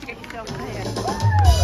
Thank you. À.